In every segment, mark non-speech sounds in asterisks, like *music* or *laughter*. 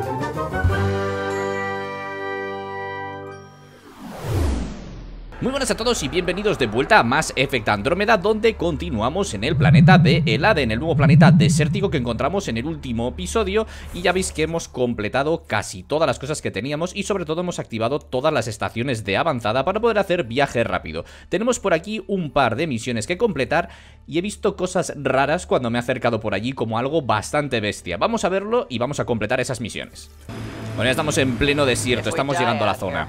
Thank you. Muy buenas a todos y bienvenidos de vuelta a Más Effect Andrómeda Donde continuamos en el planeta de Elade En el nuevo planeta desértico que encontramos en el último episodio. Y ya veis que hemos completado casi todas las cosas que teníamos Y sobre todo hemos activado todas las estaciones de avanzada Para poder hacer viaje rápido. Tenemos por aquí un par de misiones que completar Y he visto cosas raras cuando me he acercado por allí Como algo bastante bestia. Vamos a verlo y vamos a completar esas misiones bueno, ya estamos en pleno desierto, estamos llegando a la zona.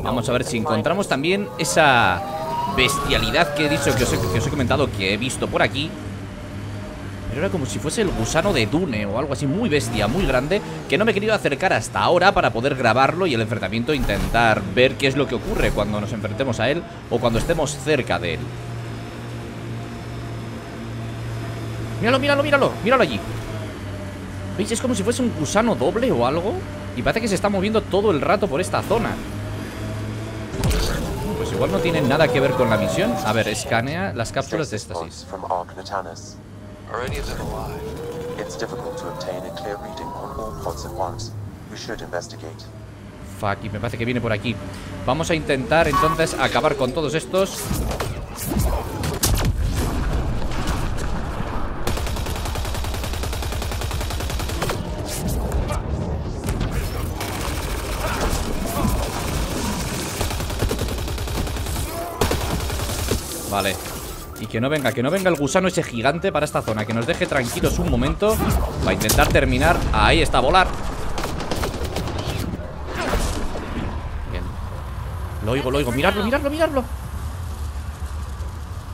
Vamos a ver si encontramos también esa bestialidad que he dicho, que os he, comentado que he visto por aquí. Pero era como si fuese el gusano de Dune o algo así, muy bestia, muy grande Que no me he querido acercar hasta ahora para poder grabarlo y el enfrentamiento intentar ver qué es lo que ocurre cuando nos enfrentemos a él O cuando estemos cerca de él. Míralo, míralo, míralo, míralo allí. ¿Veis? Es como si fuese un gusano doble o algo y parece que se está moviendo todo el rato por esta zona. Pues igual no tiene nada que ver con la misión. A ver, escanea las cápsulas de éxtasis Fuck, y me parece que viene por aquí. Vamos a intentar entonces acabar con todos estos Vale. Y que no venga, que no venga el gusano ese gigante para esta zona Que nos deje tranquilos un momento. Va a intentar terminar. Ahí está, volar. Bien. Lo oigo, lo oigo. Miradlo, miradlo, miradlo.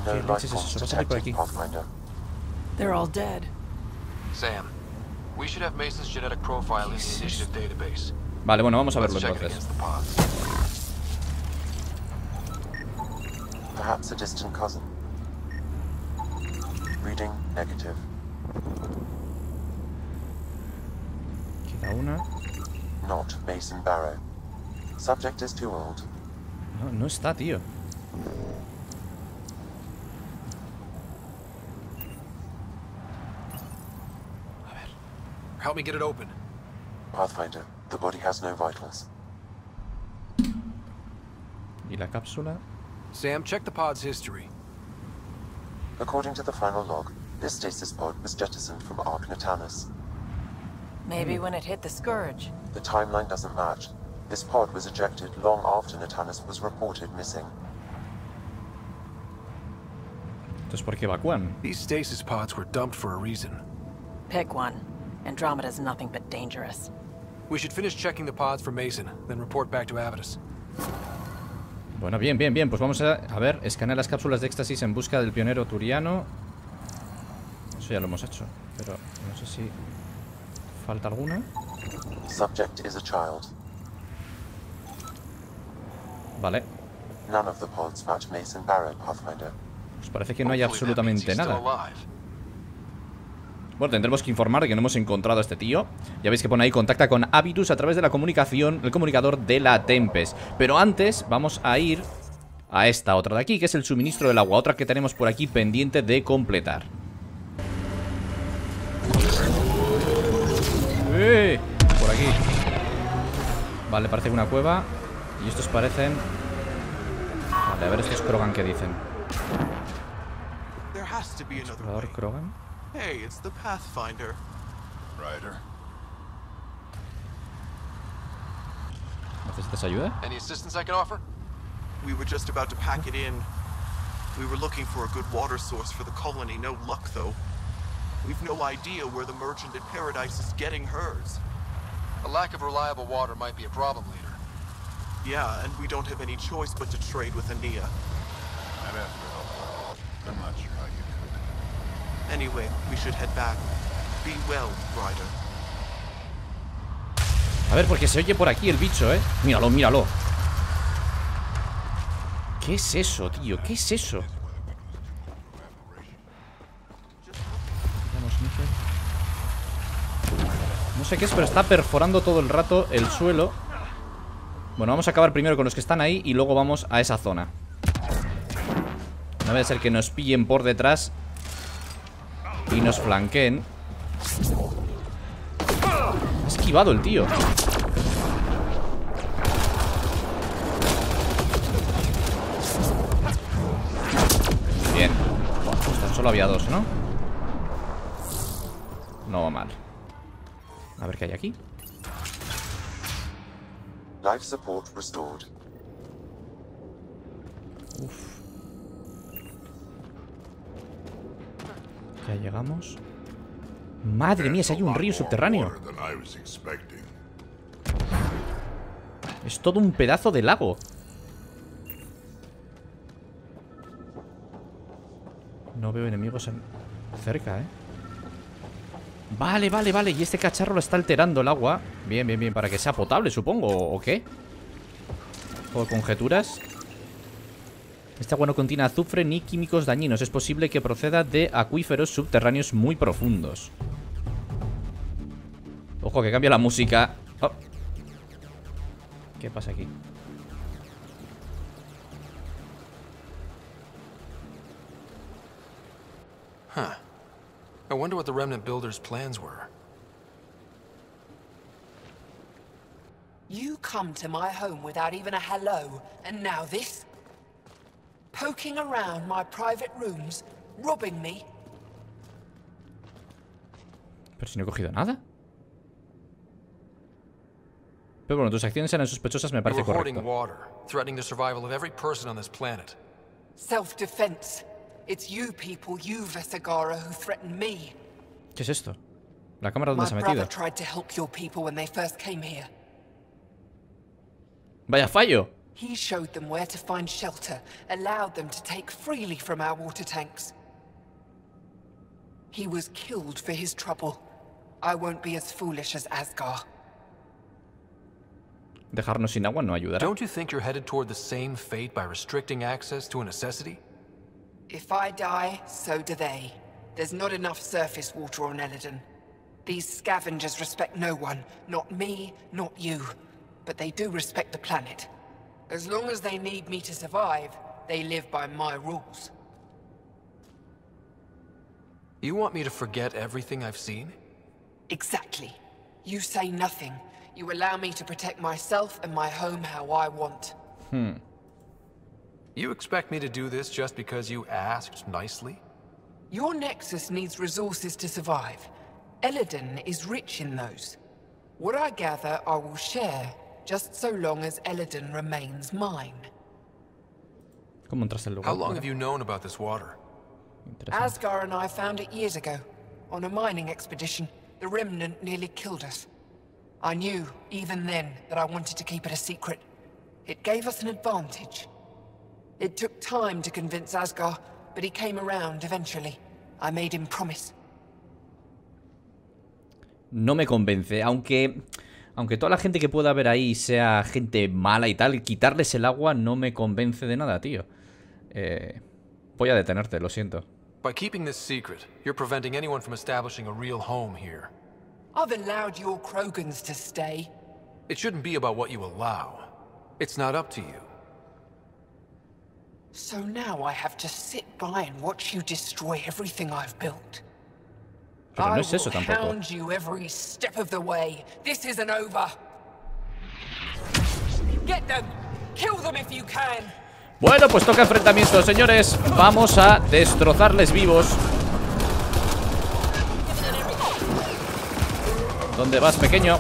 ¿Qué es eso? Va a salir por aquí. They're all dead. Sam, we should have Mason's genetic profile in the initiative database. Vale, bueno, vamos a verlo entonces. Perhaps a distant cousin. Reading negative. Queda. Not Mason Barrow. Subject is too old. No, no está, tío. A ver. Help me get it open. Pathfinder, the body has no vitals. ¿Y la cápsula? Sam, check the pod's history. According to the final log, this stasis pod was jettisoned from Ark Natanus. Maybe when it hit the Scourge. The timeline doesn't match. This pod was ejected long after Natanus was reported missing. Entonces, ¿por qué evacúan? These stasis pods were dumped for a reason. Pick one. Andromeda's nothing but dangerous. We should finish checking the pods for Mason, then report back to Avitus. Bueno, bien, bien, bien. Pues vamos a, a ver, escanear las cápsulas de éxtasis en busca del pionero turiano. Eso ya lo hemos hecho, pero no sé si falta alguna. Subject is a child. Vale. None of the pods match Mason Barrow, Pathfinder. Pues parece que no hay absolutamente nada. Bueno, tendremos que informar de que no hemos encontrado a este tío. Ya veis que pone ahí contacta con Habitus a través de la comunicación El comunicador de la Tempest. Pero antes vamos a ir a esta otra de aquí Que es el suministro del agua Otra que tenemos por aquí pendiente de completar. ¡Eh! Por aquí. Vale, parece una cueva Y estos parecen Vale, a ver estos Krogan que dicen. Explorador Krogan Hey, it's the Pathfinder. Ryder. ¿Necesitas ayuda? Any assistance I can offer? We were just about to pack it in. We were looking for a good water source for the colony. No luck, though. We've no idea where the merchant at Paradise is getting hers. A lack of reliable water might be a problem, leader. Yeah, and we don't have any choice but to trade with Ania. I'm after help. I'm not sure how you Anyway, we should head back. Be well, Ryder. A ver, porque se oye por aquí el bicho, ¿eh? Míralo, míralo. ¿Qué es eso, tío? ¿Qué es eso? No sé qué es, pero está perforando todo el rato el suelo Bueno, vamos a acabar primero con los que están ahí Y luego vamos a esa zona No vaya a ser que nos pillen por detrás y nos flanqueen Ha esquivado el tío. Bien. Pues tan solo había dos, ¿no? No va mal. A ver qué hay aquí. Life support restored. Ya llegamos. Madre mía, si hay un río subterráneo. Es todo un pedazo de lago. No veo enemigos en- cerca, ¿eh? Vale, vale, vale. Y este cacharro lo está alterando el agua. Bien, bien, bien. Para que sea potable, supongo. ¿O qué? ¿O conjeturas? Este agua no contiene azufre ni químicos dañinos. Es posible que proceda de acuíferos subterráneos muy profundos. Ojo, que cambia la música. Oh. ¿Qué pasa aquí? Huh. I wonder what the Remnant Builders' plans were. You come to my home without even a hello, and now this? Poking around my private rooms, robbing me? Pero si no he cogido nada. Pero bueno, tus acciones eran sospechosas, me parece were hoarding correcto. water, threatening the survival of every person on this planet. Self-defense. It's you people, you Vesagara, who threatened me. ¿Qué es esto? ¿La cámara dónde My se ha brother metido? tried to help your people when they first came here. ¡Vaya fallo! He showed them where to find shelter, allowed them to take freely from our water tanks. He was killed for his trouble. I won't be as foolish as Asgar. Dejarnos sin agua no ayudará. Don't you think you're headed toward the same fate by restricting access to a necessity? If I die, so do they. There's not enough surface water on Eladon. These scavengers respect no one. Not me, not you. But they do respect the planet. As long as they need me to survive, they live by my rules. You want me to forget everything I've seen? Exactly. You say nothing. You allow me to protect myself and my home how I want. Hmm. You expect me to do this just because you asked nicely? Your Nexus needs resources to survive. Eladon is rich in those. What I gather, I will share, just so long as Eladon remains mine. ¿Cómo entraste al lugar? How long have you known about this water? Asgar and I found it years ago. On a mining expedition, the Remnant nearly killed us. I knew, even then, that I wanted to keep it a secret. It gave us an advantage. It took time to convince Asgar, but he came around eventually. I made him promise. No me convence, aunque... Aunque toda la gente que pueda haber ahí sea gente mala y tal, quitarles el agua no me convence de nada, tío. Eh, voy a detenerte, lo siento. By keeping this secret, you're preventing anyone from establishing a real home here. I've allowed your Krogans to stay. It shouldn't be about what you allow. It's not up to you. So now I have to sit by and watch you destroy everything I've built. Pero no I es eso will tampoco. hound you every step of the way. This isn't over. Get them! Kill them if you can! Bueno, pues toca enfrentamiento, señores. Vamos a destrozarles vivos. ¿Dónde vas, pequeño?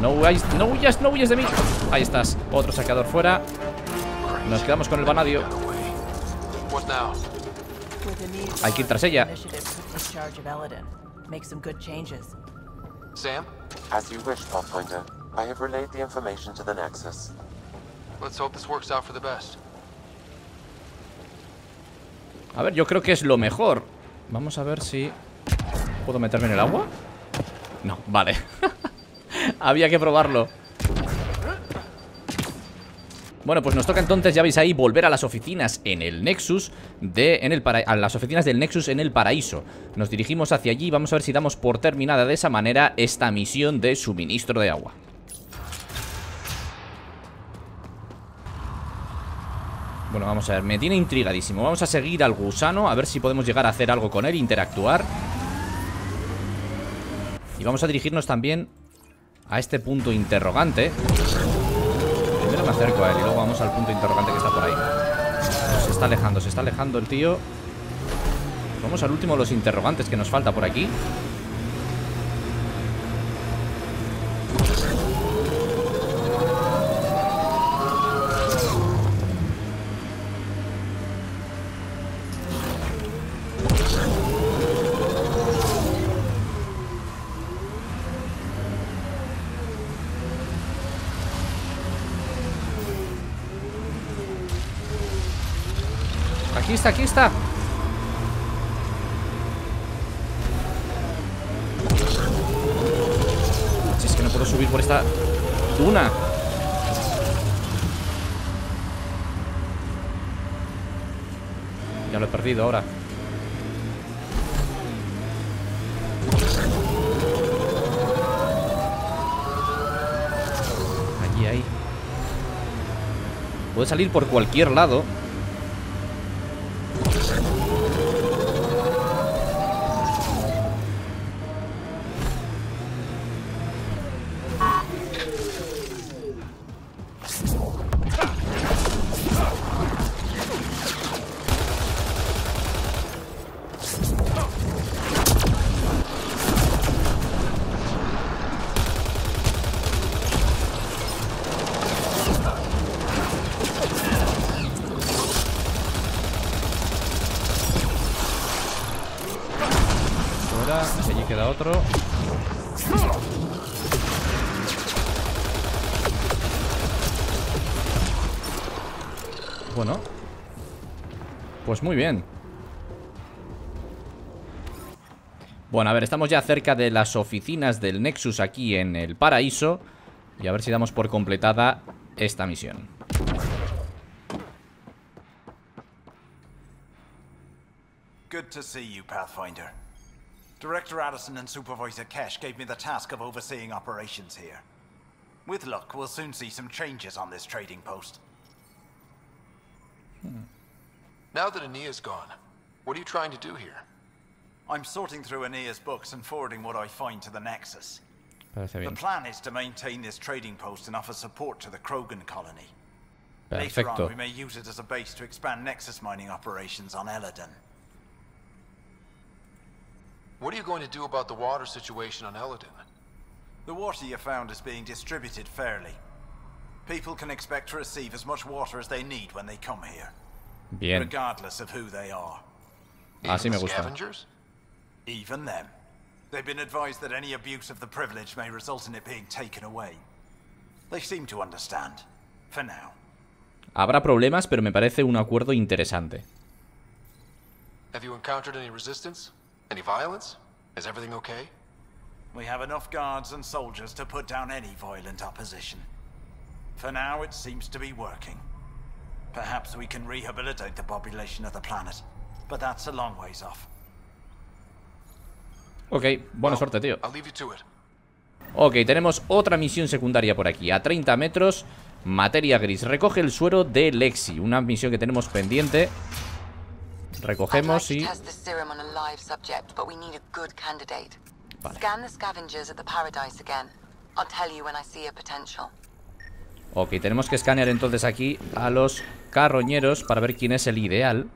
No huyas, no huyas, no huyas de mí. Ahí estás. Otro saqueador fuera. Nos quedamos con el vanadio. Hay que ir tras ella. Sam? As you wish, Pathfinder. I have relayed the information to the Nexus. Let's hope this works out for the best. A ver, yo creo que es lo mejor. Vamos a ver si... ¿Puedo meterme en el agua? No, vale. *laughs* Había que probarlo. Bueno, pues nos toca entonces, ya veis ahí, volver a las oficinas en el Nexus de, en el para- a las oficinas del Nexus en el paraíso. Nos dirigimos hacia allí vamos a ver si damos por terminada de esa manera esta misión de suministro de agua. Bueno, vamos a ver, me tiene intrigadísimo Vamos a seguir al gusano, a ver si podemos llegar a hacer algo con él Interactuar Y vamos a dirigirnos también a este punto interrogante. Me acerco a él y luego vamos al punto interrogante que está por ahí. Se está alejando, se está alejando el tío. Vamos al último de los interrogantes que nos falta por aquí. Aquí está. Si es que no puedo subir por esta duna. Ya lo he perdido ahora. Allí, ahí. Puede salir por cualquier lado. Bueno. Pues muy bien. Bueno, a ver, estamos ya cerca de las oficinas del Nexus aquí en el paraíso. Y a ver si damos por completada esta misión. Good to see you, Pathfinder. Director Addison and Supervisor Kesh gave me the task of overseeing operations here. With luck, we'll soon see some changes on this trading post. Now that Aenea's gone, what are you trying to do here? I'm sorting through Aenea's books and forwarding what I find to the Nexus. Parece The plan is to maintain this trading post and offer support to the Krogan colony. Later on, we may use it as a base to expand Nexus mining operations on Eladon. What are you going to do about the water situation on Eladin? The water you found is being distributed fairly. People can expect to receive as much water as they need when they come here, Bien. regardless of who they are. Así Even me the gusta. Even them. They've been advised that any abuse of the privilege may result in it being taken away. They seem to understand. For now. Habrá problemas, pero me parece un acuerdo interesante. Have you encountered any resistance? Any violence? Is everything okay? We have enough guards and soldiers to put down any violent opposition. For now, it seems to be working. Perhaps we can rehabilitate the population of the planet, but that's a long ways off. Ok, buena suerte, tío. I'll leave you to it. Ok, tenemos otra misión secundaria por aquí. A 30 metros, materia gris. Recoge el suero de Lexi. Una misión que tenemos pendiente. Recogemos y... Vale. Ok, tenemos que escanear entonces aquí a los carroñeros para ver quién es el ideal.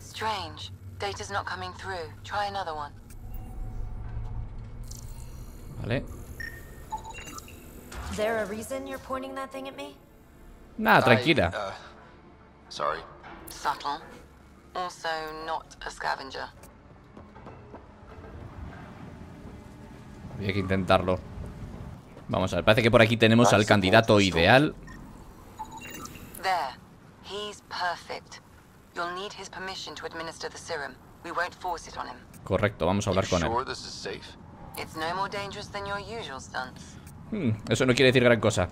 Strange. Data's not coming through. Try another one. Vale. There a reason you're pointing that thing at me? Nada, I, tranquila. uh, sorry. Subtle. Also not a scavenger. Había que intentarlo. Vamos a ver, parece que por aquí tenemos al candidato ideal. There. He's perfect. You'll need his permission to administer the serum. We won't force it on him. Correcto, vamos a hablar con él. sure this is safe? It's no more dangerous than your usual stunts. Hmm, eso no quiere decir gran cosa.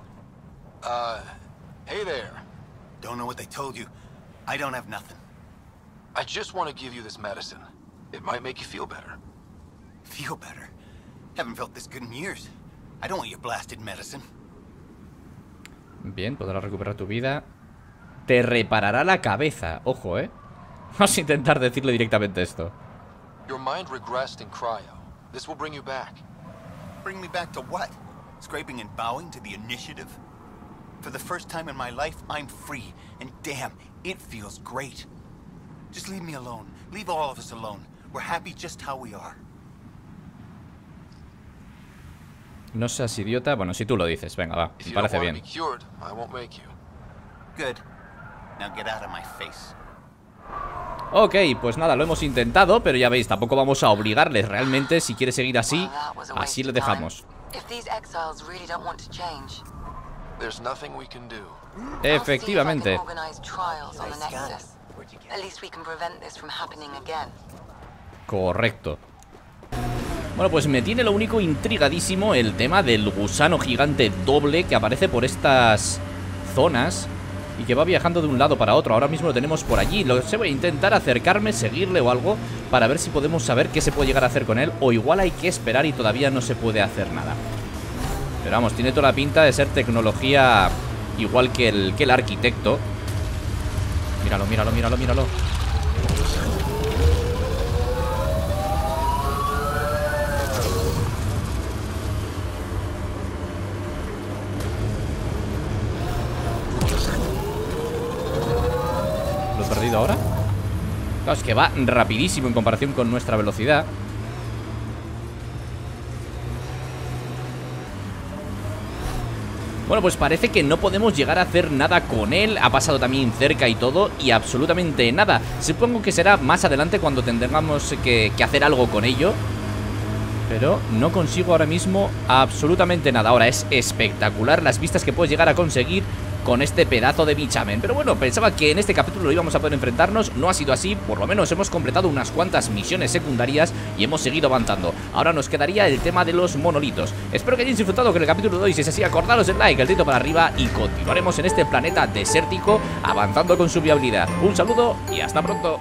Uh, hey there. Don't know what they told you. I don't have nothing. I just want to give you this medicine. It might make you feel better. Feel better. Haven't felt this good in years. I don't want your blasted medicine. Bien, podrás recuperar tu vida. Te reparará la cabeza. Ojo, eh. *laughs* Vamos a intentar decirle directamente esto. Your mind regressed in cryo. This will bring you back. Bring me back to what? Scraping and bowing to the initiative? For the first time in my life, I'm free. And damn, it feels great. Just leave me alone. Leave all of us alone. We're happy just how we are. No seas idiota. Bueno, si tú lo dices, venga, va. Me parece bien. Ok, pues nada, lo hemos intentado, pero ya veis, tampoco vamos a obligarles realmente. Si quiere seguir así, así le dejamos. Efectivamente. Correcto. Bueno, pues me tiene lo único intrigadísimo el tema del gusano gigante doble que aparece por estas zonas y que va viajando de un lado para otro. Ahora mismo lo tenemos por allí. Lo sé, voy a intentar acercarme, seguirle o algo para ver si podemos saber qué se puede llegar a hacer con él o igual hay que esperar y todavía no se puede hacer nada. Pero vamos, tiene toda la pinta de ser tecnología igual que el, que el arquitecto. Míralo, míralo, míralo, míralo. Perdido ahora? Claro, es que va rapidísimo en comparación con nuestra velocidad. Bueno, pues parece que no podemos llegar a hacer nada con él Ha pasado también cerca y todo Y absolutamente nada Supongo que será más adelante cuando tengamos que, que hacer algo con ello pero no consigo ahora mismo absolutamente nada Ahora es espectacular las vistas que puedes llegar a conseguir con este pedazo de bichamen. Pero bueno, pensaba que en este capítulo íbamos a poder enfrentarnos. No ha sido así, por lo menos hemos completado unas cuantas misiones secundarias Y hemos seguido avanzando. Ahora nos quedaría el tema de los monolitos. Espero que hayáis disfrutado con el capítulo de hoy Si es así, acordaros del like, el dedito para arriba Y continuaremos en este planeta desértico Avanzando con su viabilidad. Un saludo y hasta pronto